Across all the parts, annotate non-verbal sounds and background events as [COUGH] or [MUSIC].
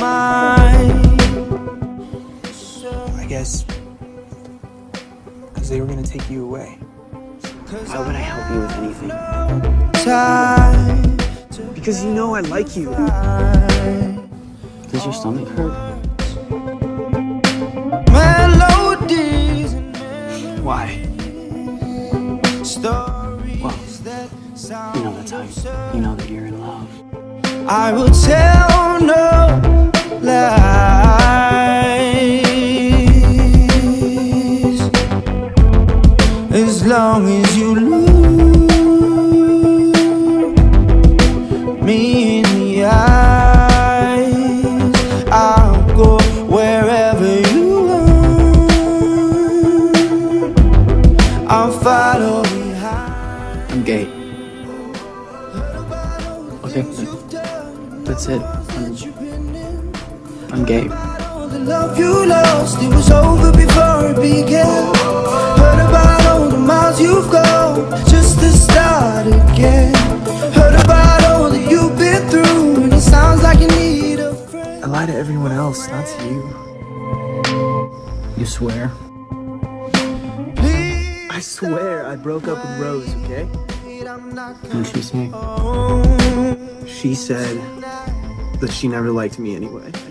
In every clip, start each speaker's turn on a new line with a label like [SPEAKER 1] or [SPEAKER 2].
[SPEAKER 1] mine. I guess because they were gonna take you away.
[SPEAKER 2] Why would I help you with anything?
[SPEAKER 1] Because you know I like you.
[SPEAKER 2] Does your stomach hurt?
[SPEAKER 1] Why?
[SPEAKER 2] Well, you know that's how you, know that you're in love.
[SPEAKER 3] I will tell no long as you look me in the eyes. I'll go wherever you want. I'll follow behind.
[SPEAKER 2] I'm gay. Okay, that's it. I'm, I'm gay.
[SPEAKER 1] Lie to everyone else, not to you.
[SPEAKER 2] You swear?
[SPEAKER 1] I swear I broke up with Rose, okay?
[SPEAKER 2] What'd she say?
[SPEAKER 1] She said that she never liked me anyway. [LAUGHS]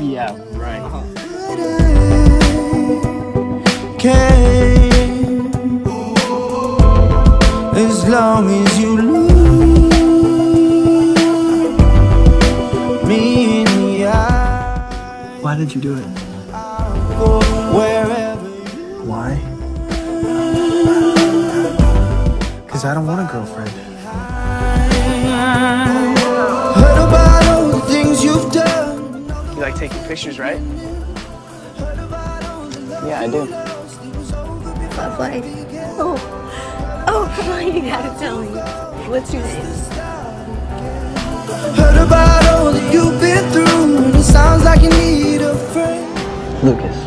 [SPEAKER 2] Yeah, right.
[SPEAKER 3] Can as long as
[SPEAKER 1] did you do it? Why? Because I don't want a girlfriend.
[SPEAKER 3] Heard about all the things you've done.
[SPEAKER 1] You like taking pictures, right?
[SPEAKER 2] Yeah, I do.
[SPEAKER 4] Lovely. Oh, oh, [LAUGHS] come on, you gotta tell me. What's your name?
[SPEAKER 3] Heard about all that you've been through, and it sounds like you need a friend.
[SPEAKER 2] Lukas.